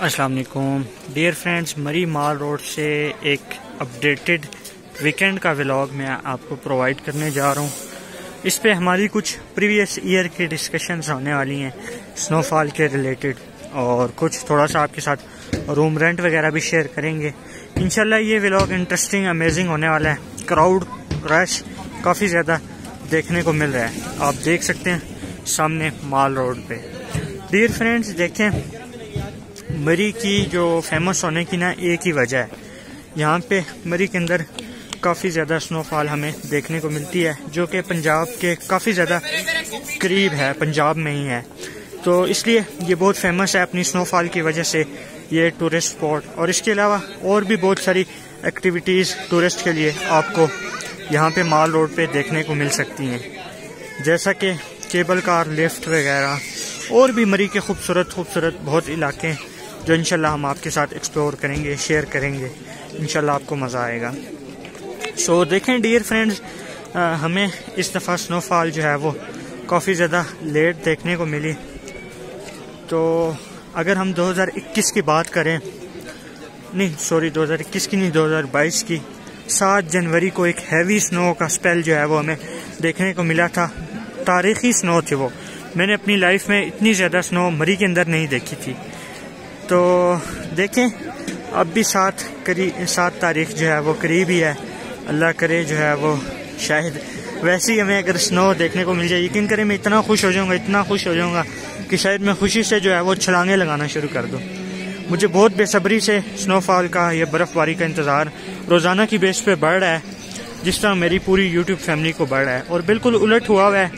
अस्सलाम वालेकुम dear friends मरी माल रोड से एक अपडेटेड वीकेंड का व्लॉग मैं आपको प्रोवाइड करने जा रहा हूँ। इस पे हमारी कुछ प्रीवियस ईयर की डिस्कशंस होने वाली हैं स्नोफॉल के रिलेटेड और कुछ थोड़ा सा आपके साथ रूम रेंट वगैरह भी शेयर करेंगे। इनशाला ये व्लॉग इंटरेस्टिंग अमेजिंग होने वाला है। क्राउड रश काफ़ी ज़्यादा देखने को मिल रहा है। आप देख सकते हैं सामने माल रोड पे। डियर फ्रेंड्स देखें, मरी की जो फ़ेमस होने की ना, एक ही वजह है। यहाँ पे मरी के अंदर काफ़ी ज़्यादा स्नोफॉल हमें देखने को मिलती है, जो कि पंजाब के काफ़ी ज़्यादा करीब है, पंजाब में ही है। तो इसलिए ये बहुत फ़ेमस है अपनी स्नोफॉल की वजह से ये टूरिस्ट स्पॉट और इसके अलावा और भी बहुत सारी एक्टिविटीज़ टूरिस्ट के लिए आपको यहाँ पे माल रोड पे देखने को मिल सकती हैं। जैसा कि केबल कार लिफ्ट वगैरह और भी मरी के खूबसूरत खूबसूरत बहुत इलाके हैं जो इंशाल्लाह हम आपके साथ एक्सप्लोर करेंगे शेयर करेंगे। इंशाल्लाह आपको मज़ा आएगा। सो so, देखें डियर फ्रेंड्स हमें इस दफ़ा स्नोफॉल जो है वो काफ़ी ज़्यादा लेट देखने को मिली। तो अगर हम 2021 की बात करें नहीं सॉरी 2021 की नहीं 2022 की सात जनवरी को एक हैवी स्नो का स्पेल जो है वो हमें देखने को मिला था। तारीखी स्नो थी वो। मैंने अपनी लाइफ में इतनी ज़्यादा स्नो मरी के अंदर नहीं देखी थी। तो देखें, अब भी सात करीब सात तारीख जो है वो करीब ही है। अल्लाह करे जो है वो शायद वैसे ही हमें अगर स्नो देखने को मिल जाए, यकीन करें मैं इतना खुश हो जाऊँगा, इतना खुश हो जाऊँगा कि शायद मैं खुशी से जो है वो छलांगे लगाना शुरू कर दूँ। मुझे बहुत बेसब्री से स्नोफॉल का या बर्फ़बारी का इंतज़ार रोज़ाना की बेस पे बढ़ रहा है, जिस तरह मेरी पूरी यूट्यूब फैमिली को बढ़ रहा है। और बिल्कुल उलट हुआ हुआ है,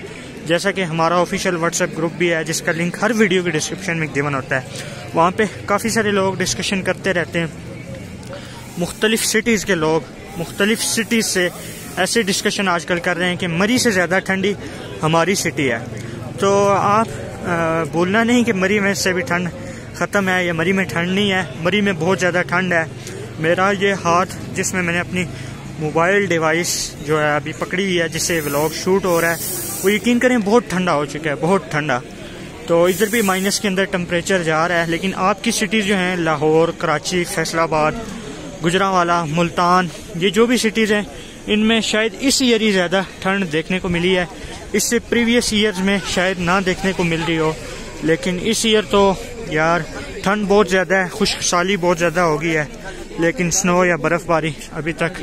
जैसा कि हमारा ऑफिशियल व्हाट्सएप ग्रुप भी है, जिसका लिंक हर वीडियो के डिस्क्रिप्शन में गिवन होता है। वहाँ पे काफ़ी सारे लोग डिस्कशन करते रहते हैं। मुख्तलिफ़ सिटीज़ के लोग, मुख्तलिफ़ सिटीज़ से ऐसे डिस्कशन आजकल कर रहे हैं कि मरी से ज़्यादा ठंडी हमारी सिटी है। तो आप बोलना नहीं कि मरी में से भी ठंड ख़त्म है या मरी में ठंड नहीं है। मरी में बहुत ज़्यादा ठंड है। मेरा ये हाथ जिसमें मैंने अपनी मोबाइल डिवाइस जो है अभी पकड़ी हुई है, जिससे व्लॉग शूट हो रहा है, वो यकीन करें बहुत ठंडा हो चुका है, बहुत ठंडा। तो इधर भी माइनस के अंदर टम्परेचर जा रहा है, लेकिन आपकी सिटीज़ जो हैं, लाहौर, कराची, फैसलाबाद, गुजरावाला, मुल्तान, ये जो भी सिटीज़ हैं, इनमें शायद इस ईयर ही ज़्यादा ठंड देखने को मिली है। इससे प्रीवियस ईयर्स में शायद ना देखने को मिल रही हो, लेकिन इस ईयर तो यार ठंड बहुत ज़्यादा है खुश साली बहुत ज़्यादा हो गई है। लेकिन स्नो या बर्फ़बारी अभी तक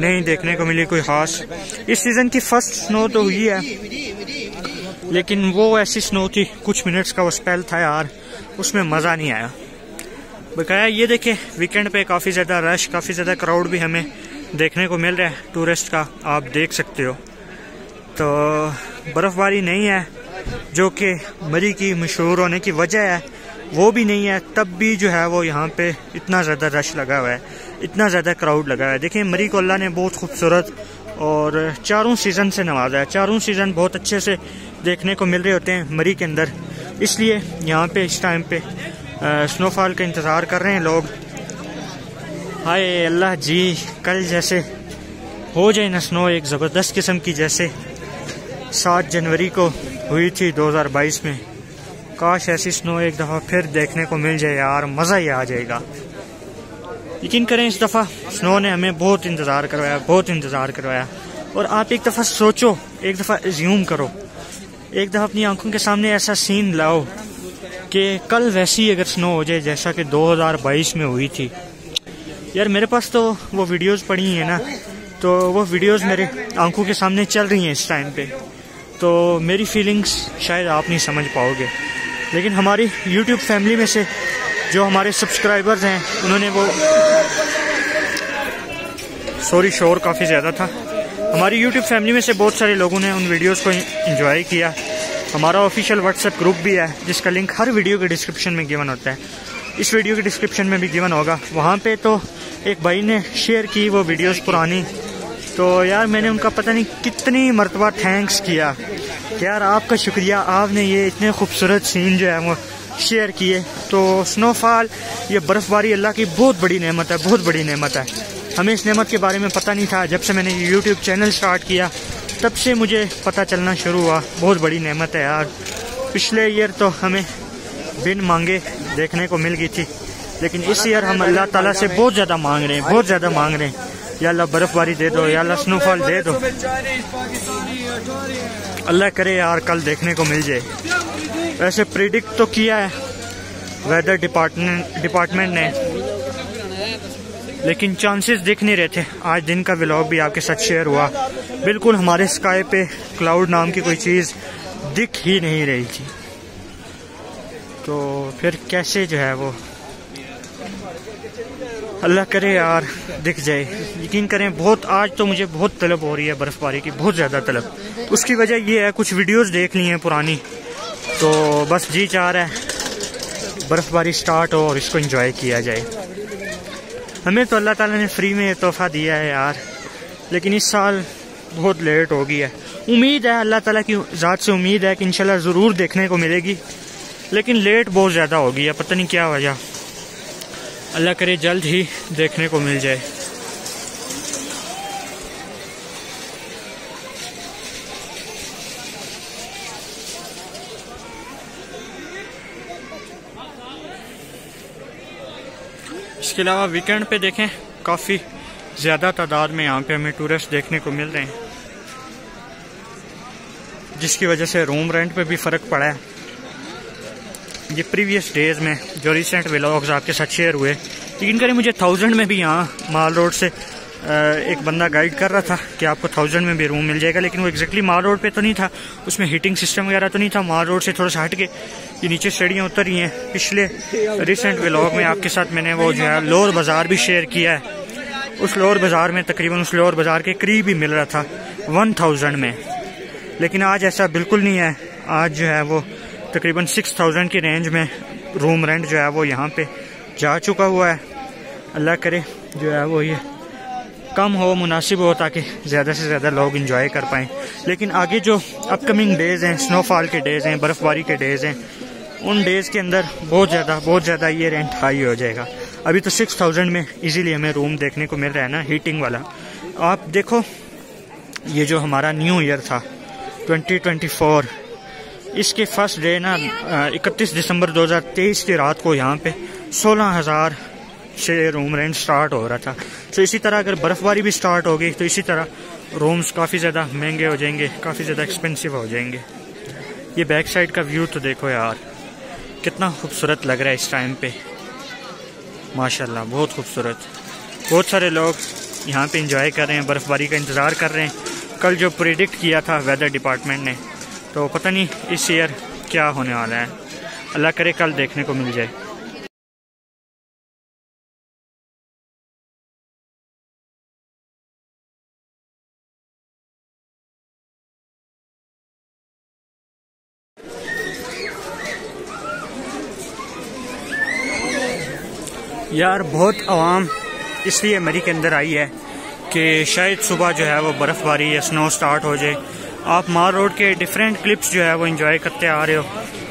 नहीं देखने को मिली कोई ख़ास। इस सीज़न की फ़र्स्ट स्नो तो हुई है, लेकिन वो ऐसी स्नो थी, कुछ मिनट्स का वो स्पेल था यार, उसमें मज़ा नहीं आया। बकाया ये देखे वीकेंड पे काफ़ी ज़्यादा रश काफ़ी ज़्यादा क्राउड भी हमें देखने को मिल रहा है टूरिस्ट का, आप देख सकते हो। तो बर्फ़बारी नहीं है, जो कि मरी की मशहूर होने की वजह है। वो भी नहीं है, तब भी जो है वो यहाँ पे इतना ज़्यादा रश लगा हुआ है, इतना ज़्यादा क्राउड लगा हुआ है। देखिए, मरी को अल्लाह ने बहुत खूबसूरत और चारों सीज़न से नवाजा है। चारों सीज़न बहुत अच्छे से देखने को मिल रहे होते हैं मरी के अंदर। इसलिए यहाँ पे इस टाइम पे स्नोफॉल का इंतज़ार कर रहे हैं लोग। हाय अल्लाह जी, कल जैसे हो जाए ना स्नो एक ज़बरदस्त किस्म की जैसे सात जनवरी को हुई थी 2022 में। काश ऐसी स्नो एक दफ़ा फिर देखने को मिल जाए यार, मज़ा ही आ जाएगा। यकीन करें इस दफ़ा स्नो ने हमें बहुत इंतज़ार करवाया, बहुत इंतज़ार करवाया। और आप एक दफ़ा सोचो, एक दफ़ा एज्यूम करो। एक दफ़ा अपनी आँखों के सामने ऐसा सीन लाओ कि कल वैसी अगर स्नो हो जाए, जैसा कि 2022 में हुई थी। यार, मेरे पास तो वो वीडियोस पड़ी हैं ना तो वो वीडियोस मेरे आँखों के सामने चल रही हैं इस टाइम पे। तो मेरी फीलिंग्स शायद आप नहीं समझ पाओगे। लेकिन हमारी यूट्यूब फैमिली में से जो हमारे सब्सक्राइबर्स हैं, उन्होंने वो सॉरी शोर काफ़ी ज़्यादा था। हमारी यूट्यूब फैमिली में से बहुत सारे लोगों ने उन वीडियोस को इंजॉय किया। हमारा ऑफिशियल व्हाट्सएप ग्रुप भी है, जिसका लिंक हर वीडियो के डिस्क्रिप्शन में गिवन होता है। इस वीडियो के डिस्क्रिप्शन में भी गिवन होगा। वहाँ पे तो एक भाई ने शेयर की वो वीडियोस पुरानी। तो यार मैंने उनका पता नहीं कितनी मरतबा थैंक्स किया। यार आपका शुक्रिया, आपने ये इतने खूबसूरत सीन जो है वो शेयर किए। तो स्नोफॉल ये बर्फ़बारी अल्लाह की बहुत बड़ी नेमत है, बहुत बड़ी नेमत है। हमें इस नेमत के बारे में पता नहीं था, जब से मैंने यूट्यूब चैनल स्टार्ट किया, तब से मुझे पता चलना शुरू हुआ। बहुत बड़ी नेमत है यार। पिछले ईयर तो हमें बिन मांगे देखने को मिल गई थी, लेकिन इस ईयर हम अल्लाह ताला से बहुत ज़्यादा मांग रहे हैं, बहुत ज़्यादा मांग रहे हैं। या बर्फ़बारी दे दो या स्नोफॉल दे दो। अल्लाह करे यार, कल देखने को मिल जाए। वैसे प्रिडिक्ट तो किया है वेदर डिपार्टमेंट डिपार्टमेंट ने। लेकिन चांसेस दिख नहीं रहे थे। आज दिन का व्लॉग भी आपके साथ शेयर हुआ। बिल्कुल हमारे स्काई पे क्लाउड नाम की कोई चीज़ दिख ही नहीं रही थी। तो फिर कैसे जो है वो अल्लाह करे यार, दिख जाए। यकीन करें, बहुत, आज तो मुझे बहुत तलब हो रही है बर्फ़बारी की, बहुत ज़्यादा तलब। उसकी वजह ये है, कुछ वीडियोस देख ली हैं पुरानी। तो बस जी चाह रहा है, बर्फ़बारी स्टार्ट हो और इसको एंजॉय किया जाए। हमें तो अल्लाह ताला ने फ्री में तोहफ़ा दिया है यार, लेकिन इस साल बहुत लेट हो गई है। उम्मीद है, अल्लाह ताला की ज़ात से उम्मीद है कि इंशाल्लाह ज़रूर देखने को मिलेगी, लेकिन लेट बहुत ज़्यादा हो गई है, पता नहीं क्या वजह। अल्लाह करे जल्द ही देखने को मिल जाए। इसके अलावा वीकेंड पे देखें, काफ़ी ज़्यादा तादाद में यहाँ पे हमें टूरिस्ट देखने को मिल रहे हैं, जिसकी वजह से रूम रेंट पे भी फ़र्क पड़ा है। ये प्रीवियस डेज़ में जो रिसेंट व्लॉग्स आपके साथ शेयर हुए यकीन करें मुझे थाउज़ेंड में भी यहाँ माल रोड से एक बंदा गाइड कर रहा था कि आपको थाउज़ेंड में भी रूम मिल जाएगा, लेकिन वो एक्जैक्टली माल रोड पे तो नहीं था। उसमें हीटिंग सिस्टम वगैरह तो नहीं था, माल रोड से थोड़ा सा हट के ये नीचे सीढ़ियाँ उतर रही हैं। पिछले रिसेंट व्लॉग में आपके साथ मैंने वो जो है लोअर बाज़ार भी शेयर किया है। उस लोअर बाज़ार में तकरीबन उस लोअर बाज़ार के करीब ही मिल रहा था वन थाउज़ेंड में। लेकिन आज ऐसा बिल्कुल नहीं है। आज जो है वो तकरीबन सिक्स थाउज़ेंड की रेंज में रूम रेंट जो है वो यहाँ पे जा चुका हुआ है। अल्लाह करे, जो है वो ये कम हो, मुनासिब हो, ताकि ज़्यादा से ज़्यादा लोग इंजॉय कर पाएँ। लेकिन आगे जो अपकमिंग डेज़ हैं स्नोफॉल के डेज़ हैं, बर्फ़बारी के डेज़ हैं, उन डेज़ के अंदर बहुत ज़्यादा बहुत ज़्यादा ये रेंट हाई हो जाएगा। अभी तो सिक्स थाउज़ेंड में इजीली हमें रूम देखने को मिल रहा है ना हीटिंग वाला। आप देखो, ये जो हमारा न्यू ईयर था 2024 इसके फ़र्स्ट डे ना 31 दिसंबर 2023 की रात को यहाँ पे सोलह हज़ार से रूम रेंट स्टार्ट हो रहा था। तो इसी तरह अगर बर्फ़बारी भी स्टार्ट होगी तो इसी तरह रूम्स काफ़ी ज़्यादा महँगे हो जाएँगे, काफ़ी ज़्यादा एक्सपेंसिव हो जाएँगे। ये बैक साइड का व्यू तो देखो यार, कितना खूबसूरत लग रहा है इस टाइम पे। माशाल्लाह, बहुत खूबसूरत। बहुत सारे लोग यहाँ पे इंजॉय कर रहे हैं, बर्फ़बारी का इंतज़ार कर रहे हैं। कल जो प्रिडिक्ट किया था वेदर डिपार्टमेंट ने तो पता नहीं इस ईयर क्या होने वाला है। अल्लाह करे कल देखने को मिल जाए। यार, बहुत आवाम इसलिए मरी के अंदर आई है कि शायद सुबह जो है वो बर्फ़बारी या स्नो स्टार्ट हो जाए। आप मार रोड के डिफरेंट क्लिप्स जो है वो इंजॉय करते आ रहे हो।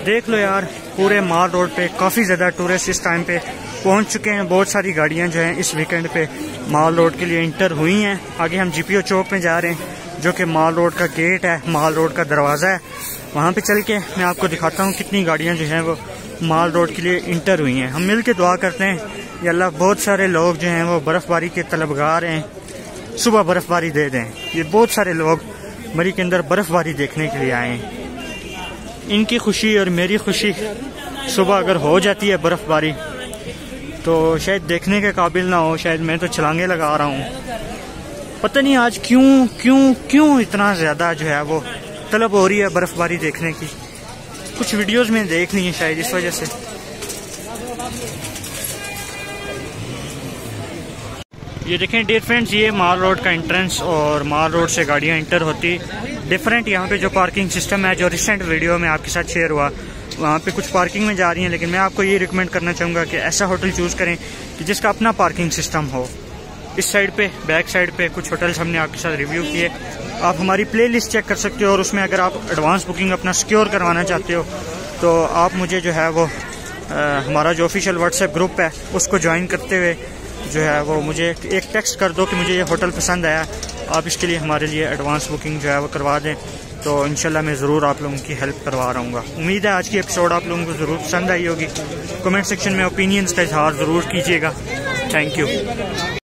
देख लो यार, पूरे मार रोड पे काफ़ी ज़्यादा टूरिस्ट इस टाइम पे पहुँच चुके हैं। बहुत सारी गाड़ियाँ जो हैं इस वीकेंड पे माल रोड के लिए इंटर हुई हैं। आगे हम जीपीओ चौक में जा रहे हैं, जो कि माल रोड का गेट है, माल रोड का दरवाज़ा है। वहाँ पे चल के मैं आपको दिखाता हूँ कितनी गाड़ियाँ जो हैं वो माल रोड के लिए इंटर हुई हैं। हम मिल के दुआ करते हैं या अल्लाह बहुत सारे लोग जो हैं वो बर्फ़बारी के तलबगार हैं। सुबह बर्फ़बारी दे दें। ये बहुत सारे लोग मरी के अंदर बर्फ़बारी देखने के लिए आए। हैं इनकी खुशी और मेरी खुशी सुबह अगर हो जाती है बर्फ़बारी तो शायद देखने के काबिल ना हो, शायद मैं तो छलांगे लगा रहा हूँ। पता नहीं आज क्यों क्यों क्यों इतना ज़्यादा जो है वो तलब हो रही है बर्फ़बारी देखने की। कुछ वीडियोज़ में देख ली है शायद इस वजह से। ये देखें डियर फ्रेंड्स ये माल रोड का एंट्रेंस और माल रोड से गाड़ियाँ इंटर होती। डिफरेंट यहाँ पे जो पार्किंग सिस्टम है जो रिसेंट वीडियो में आपके साथ शेयर हुआ वहाँ पे कुछ पार्किंग में जा रही हैं लेकिन मैं आपको ये रिकमेंड करना चाहूँगा कि ऐसा होटल चूज़ करें कि जिसका अपना पार्किंग सिस्टम हो। इस साइड पे बैक साइड पे कुछ होटल्स हमने आपके साथ रिव्यू किए। आप हमारी प्ले चेक कर सकते हो और उसमें अगर आप एडवांस बुकिंग अपना सिक्योर करवाना चाहते हो तो आप मुझे जो है वो आ, हमारा जो ऑफिशियल व्हाट्सएप ग्रुप है उसको ज्वाइन करते हुए जो है वो मुझे एक टेक्स्ट कर दो कि मुझे ये होटल पसंद आया। आप इसके लिए हमारे लिए एडवांस बुकिंग जो है वो करवा दें। तो इनशाला मैं ज़रूर आप लोगों की हेल्प करवा रहा हूँ उम्मीद है आज की एपिसोड आप लोगों को ज़रूर पसंद आई होगी। कमेंट सेक्शन में ओपिनियंस का इजहार ज़रूर कीजिएगा। Thank you